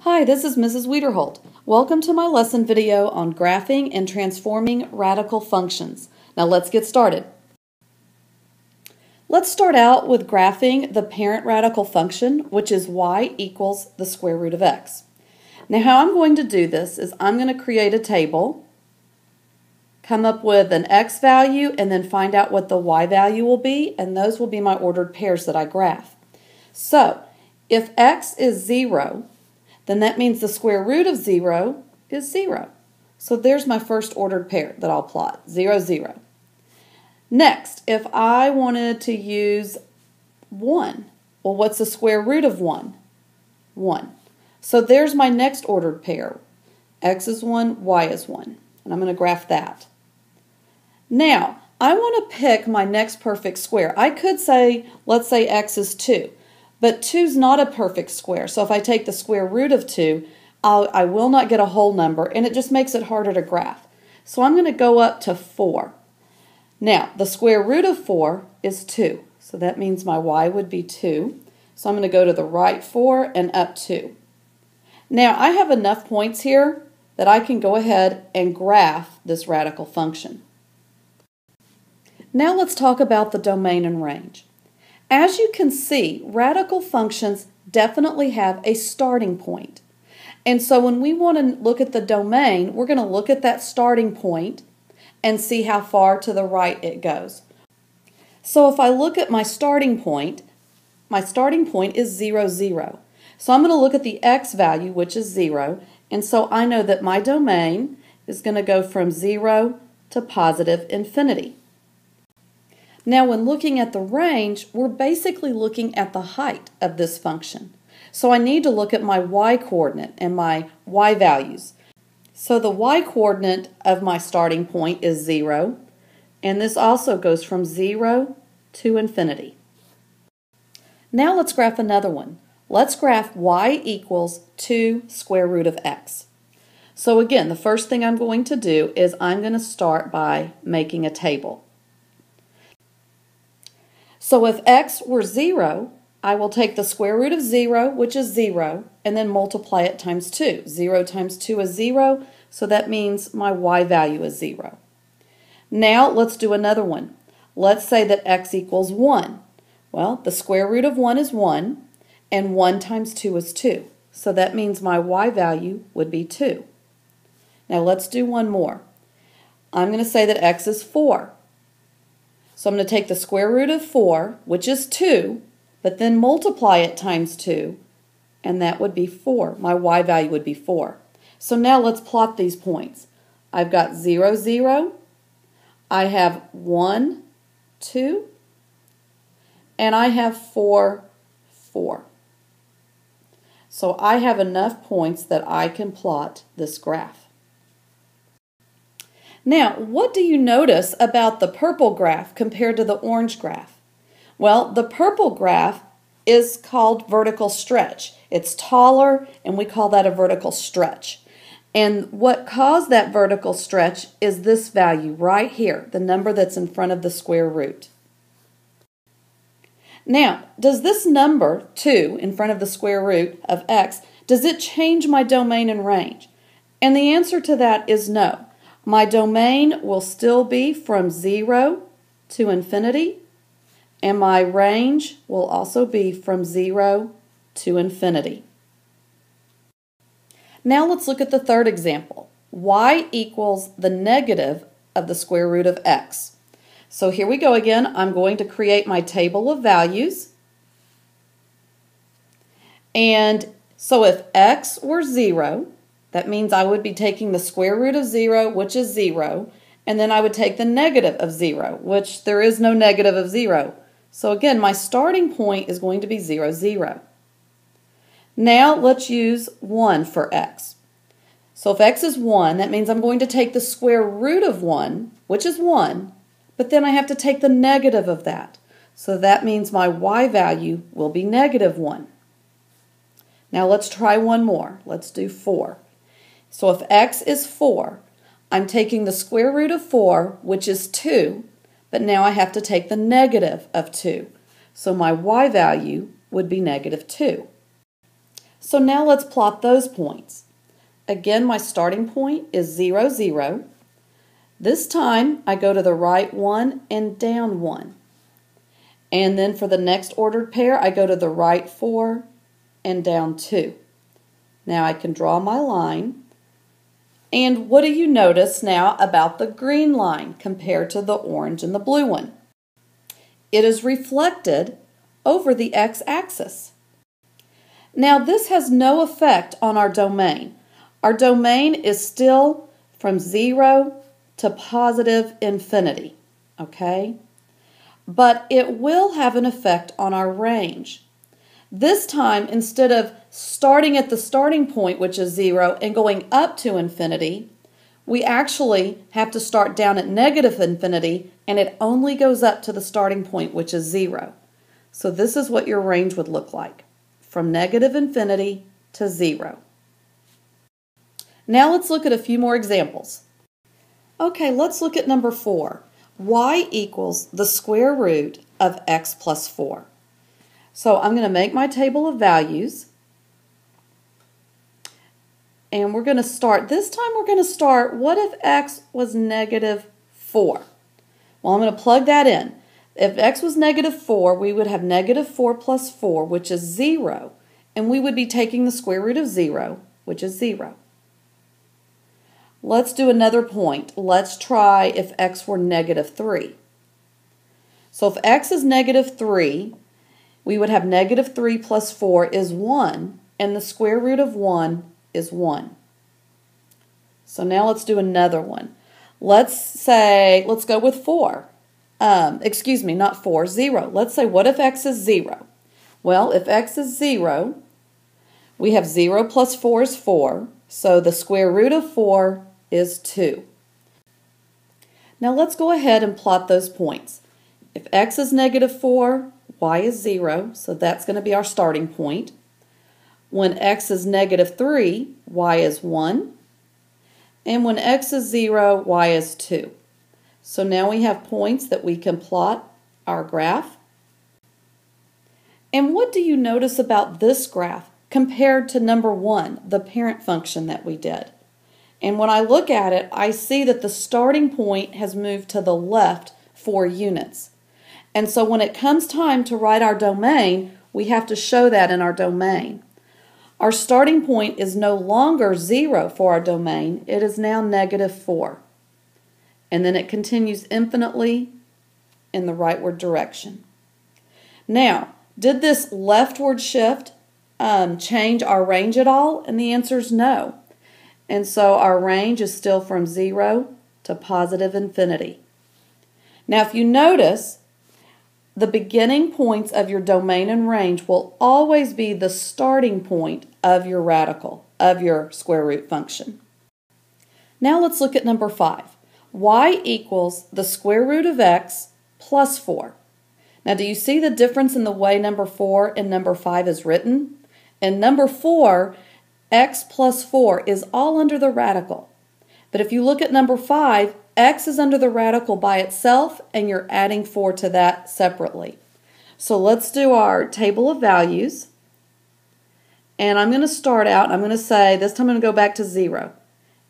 Hi, this is Mrs. Wiederhold. Welcome to my lesson video on graphing and transforming radical functions. Now let's get started. Let's start out with graphing the parent radical function, which is y equals the square root of x. Now how I'm going to do this is I'm going to create a table, come up with an x value, and then find out what the y value will be, and those will be my ordered pairs that I graph. So, if x is 0, then that means the square root of 0 is 0. So there's my first ordered pair that I'll plot, 0, 0. Next, if I wanted to use 1, well, what's the square root of 1? 1. So there's my next ordered pair. x is 1, y is 1. And I'm going to graph that. Now, I want to pick my next perfect square. I could say, let's say x is 2. But 2 is not a perfect square. So if I take the square root of 2, I'll, I will not get a whole number, and it just makes it harder to graph. So I'm going to go up to 4. Now, the square root of 4 is 2. So that means my y would be 2. So I'm going to go to the right 4 and up 2. Now, I have enough points here that I can go ahead and graph this radical function. Now let's talk about the domain and range. As you can see, radical functions definitely have a starting point. And so when we want to look at the domain, we're going to look at that starting point and see how far to the right it goes. So if I look at my starting point, my starting point is 0, 0. So I'm going to look at the x value, which is 0, and so I know that my domain is going to go from 0 to positive infinity. Now when looking at the range, we're basically looking at the height of this function. So I need to look at my y-coordinate and my y values. So the y-coordinate of my starting point is 0, and this also goes from 0 to infinity. Now let's graph another one. Let's graph y equals 2 square root of x. So again, the first thing I'm going to do is I'm going to start by making a table. So if x were 0, I will take the square root of 0, which is 0, and then multiply it times 2. 0 times 2 is 0, so that means my y value is 0. Now let's do another one. Let's say that x equals 1. Well, the square root of 1 is 1, and 1 times 2 is 2. So that means my y value would be 2. Now let's do one more. I'm going to say that x is 4. So I'm going to take the square root of 4, which is 2, but then multiply it times 2, and that would be 4. My y value would be 4. So now let's plot these points. I've got 0, 0. I have 1, 2. And I have 4, 4. So I have enough points that I can plot this graph. Now, what do you notice about the purple graph compared to the orange graph? Well, the purple graph is called vertical stretch. It's taller, and we call that a vertical stretch. And what caused that vertical stretch is this value right here, the number that's in front of the square root. Now, does this number, 2, in front of the square root of x, does it change my domain and range? And the answer to that is no. My domain will still be from 0 to infinity, and my range will also be from 0 to infinity. Now let's look at the third example. y equals the negative of the square root of x. So here we go again. I'm going to create my table of values. And so if x were 0, that means I would be taking the square root of 0, which is 0, and then I would take the negative of 0, which there is no negative of 0. So again, my starting point is going to be 0, 0. Now let's use 1 for x. So if x is 1, that means I'm going to take the square root of 1, which is 1, but then I have to take the negative of that. So that means my y value will be negative 1. Now let's try one more. Let's do 4. So if x is 4, I'm taking the square root of 4, which is 2, but now I have to take the negative of 2. So my y value would be negative 2. So now let's plot those points. Again, my starting point is 0, 0. This time, I go to the right one and down one. And then for the next ordered pair, I go to the right four and down two. Now I can draw my line. And what do you notice now about the green line compared to the orange and the blue one? It is reflected over the x-axis. Now this has no effect on our domain. Our domain is still from 0 to positive infinity, okay? But it will have an effect on our range. This time, instead of starting at the starting point, which is 0, and going up to infinity, we actually have to start down at negative infinity, and it only goes up to the starting point, which is 0. So this is what your range would look like, from negative infinity to 0. Now let's look at a few more examples. Okay, let's look at number 4. y equals the square root of x plus 4. So I'm going to make my table of values. And we're going to start, this time we're going to start, what if x was negative 4? Well, I'm going to plug that in. If x was negative 4, we would have negative 4 plus 4, which is 0. And we would be taking the square root of 0, which is 0. Let's do another point. Let's try if x were negative 3. So if x is negative 3, we would have negative 3 plus 4 is 1, and the square root of 1 is 1. So now let's do another one. Let's say, let's go with 4. Um, excuse me, not 4, 0. Let's say, what if x is 0? Well, if x is 0, we have 0 plus 4 is 4. So the square root of 4 is 2. Now let's go ahead and plot those points. If x is negative 4, y is 0, so that's going to be our starting point. When x is negative 3, y is 1. And when x is 0, y is 2. So now we have points that we can plot our graph. And what do you notice about this graph compared to number 1, the parent function that we did? And when I look at it, I see that the starting point has moved to the left four units. And so when it comes time to write our domain, we have to show that in our domain. Our starting point is no longer 0 for our domain, it is now negative 4. And then it continues infinitely in the rightward direction. Now, did this leftward shift um, change our range at all? And the answer is no. And so our range is still from 0 to positive infinity. Now, if you notice, the beginning points of your domain and range will always be the starting point of your radical, of your square root function. Now let's look at number 5. y equals the square root of x plus 4. Now do you see the difference in the way number 4 and number 5 is written? In number 4, x plus 4 is all under the radical. But if you look at number 5, x is under the radical by itself, and you're adding 4 to that separately. So let's do our table of values. And I'm going to start out, I'm going to say, this time I'm going to go back to 0.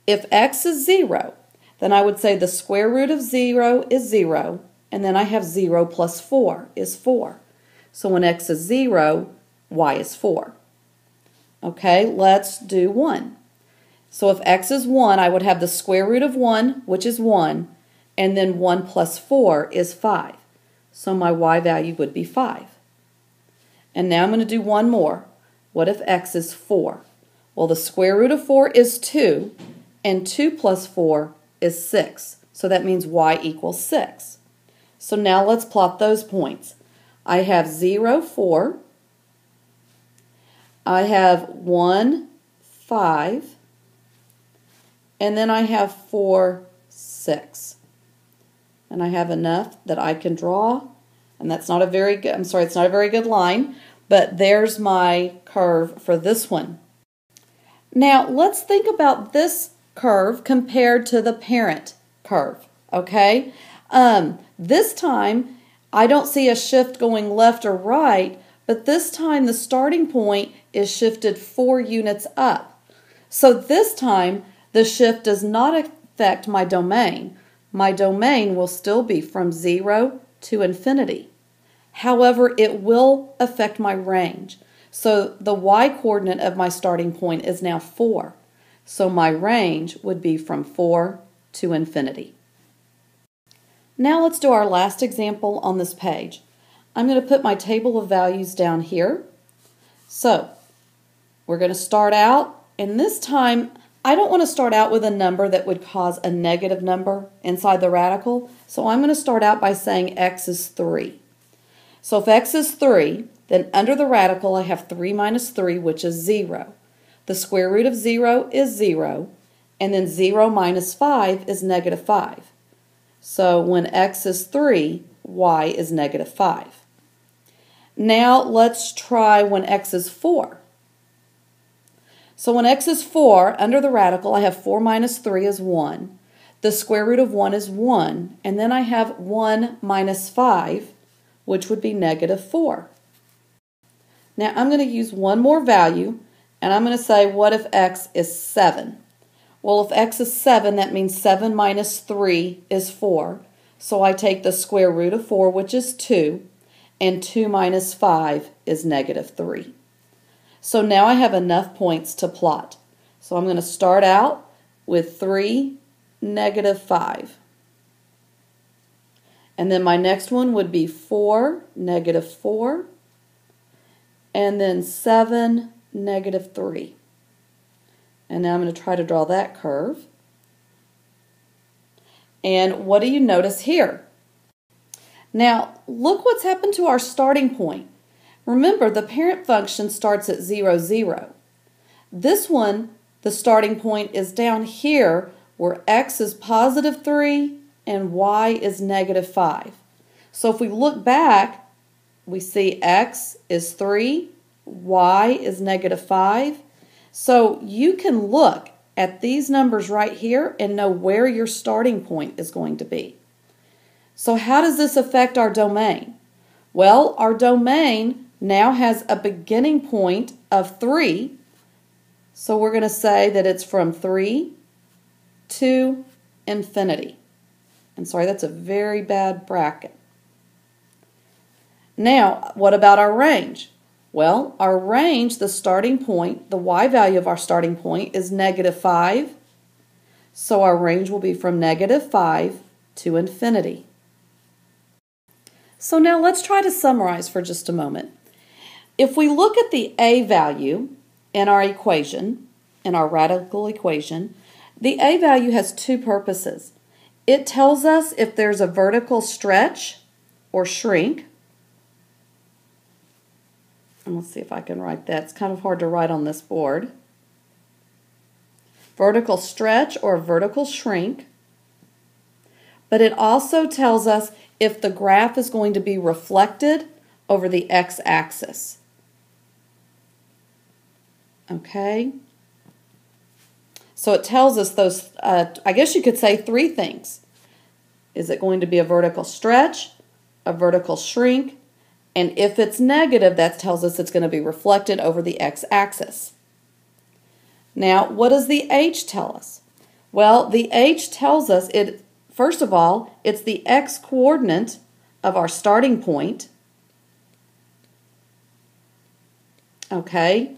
If x is 0, then I would say the square root of 0 is 0, and then I have 0 plus 4 is 4. So when x is 0, y is 4. Okay, let's do 1. So if x is 1, I would have the square root of 1, which is 1, and then 1 plus 4 is 5. So my y value would be 5. And now I'm going to do one more. What if x is 4? Well, the square root of 4 is 2, and 2 plus 4 is 6. So that means y equals 6. So now let's plot those points. I have 0, 4, I have 1, 5, and then I have 4, 6. And I have enough that I can draw, and that's not a very good, I'm sorry, it's not a very good line, but there's my curve for this one. Now, let's think about this curve compared to the parent curve, okay? Um, this time, I don't see a shift going left or right, but this time the starting point is shifted four units up. So this time, the shift does not affect my domain. My domain will still be from 0 to infinity. However, it will affect my range. So the y coordinate of my starting point is now 4. So my range would be from 4 to infinity. Now let's do our last example on this page. I'm going to put my table of values down here. So we're going to start out, and this time I don't want to start out with a number that would cause a negative number inside the radical, so I'm going to start out by saying x is 3. So if x is 3, then under the radical I have 3 minus 3, which is 0. The square root of 0 is 0, and then 0 minus 5 is negative 5. So when x is 3, y is negative 5. Now let's try when x is 4. So when x is 4, under the radical, I have 4 minus 3 is 1. The square root of 1 is 1. And then I have 1 minus 5, which would be negative 4. Now I'm going to use one more value, and I'm going to say, what if x is 7? Well, if x is 7, that means 7 minus 3 is 4. So I take the square root of 4, which is 2, and 2 minus 5 is negative 3. So now I have enough points to plot. So I'm going to start out with 3, negative 5. And then my next one would be 4, negative 4. And then 7, negative 3. And now I'm going to try to draw that curve. And what do you notice here? Now, look what's happened to our starting point. Remember, the parent function starts at 0, 0. This one, the starting point is down here where x is positive 3 and y is negative 5. So if we look back, we see x is 3, y is negative 5, so you can look at these numbers right here and know where your starting point is going to be. So how does this affect our domain? Well, our domain now has a beginning point of 3. So we're going to say that it's from 3 to infinity. And sorry, that's a very bad bracket. Now, what about our range? Well, our range, the starting point, the y value of our starting point is negative 5. So our range will be from negative 5 to infinity. So now let's try to summarize for just a moment. If we look at the a value in our equation, in our radical equation, the a value has two purposes. It tells us if there's a vertical stretch or shrink, and let's see if I can write that. It's kind of hard to write on this board. Vertical stretch or vertical shrink. But it also tells us if the graph is going to be reflected over the x-axis. Okay? So it tells us those, uh, I guess you could say three things. Is it going to be a vertical stretch, a vertical shrink, and if it's negative, that tells us it's going to be reflected over the x-axis. Now, what does the h tell us? Well, the h tells us it first of all, it's the x coordinate of our starting point. Okay.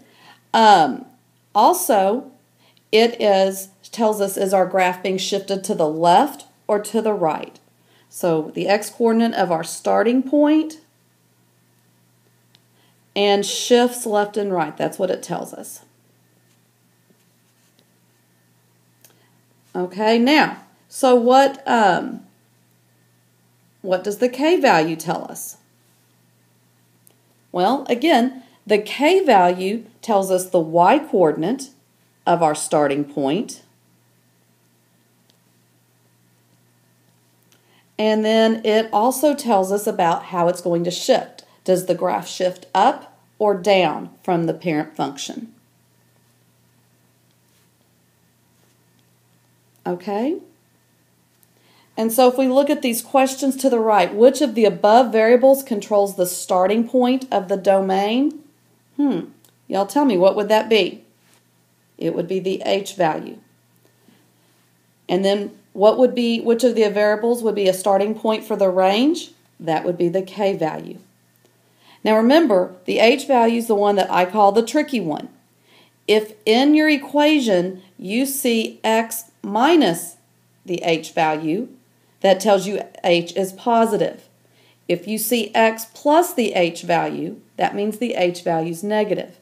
Um, also, it is tells us is our graph being shifted to the left or to the right. So the x coordinate of our starting point and shifts left and right. That's what it tells us. Okay, now, so what, um, what does the k value tell us? Well, again, the k value tells us the y coordinate of our starting point. And then it also tells us about how it's going to shift. Does the graph shift up or down from the parent function. Okay? And so if we look at these questions to the right, which of the above variables controls the starting point of the domain? Hmm, Y'all tell me, what would that be? It would be the h value. And then what would be, which of the variables would be a starting point for the range? That would be the k value. Now remember, the h value is the one that I call the tricky one. If in your equation you see x minus the h value, that tells you h is positive. If you see x plus the h value, that means the h value is negative.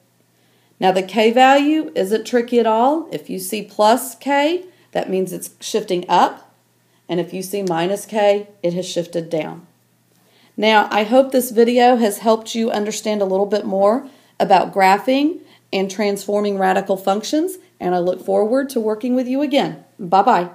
Now the k value isn't tricky at all. If you see plus k, that means it's shifting up. And if you see minus k, it has shifted down. Now, I hope this video has helped you understand a little bit more about graphing and transforming radical functions, and I look forward to working with you again. Bye-bye.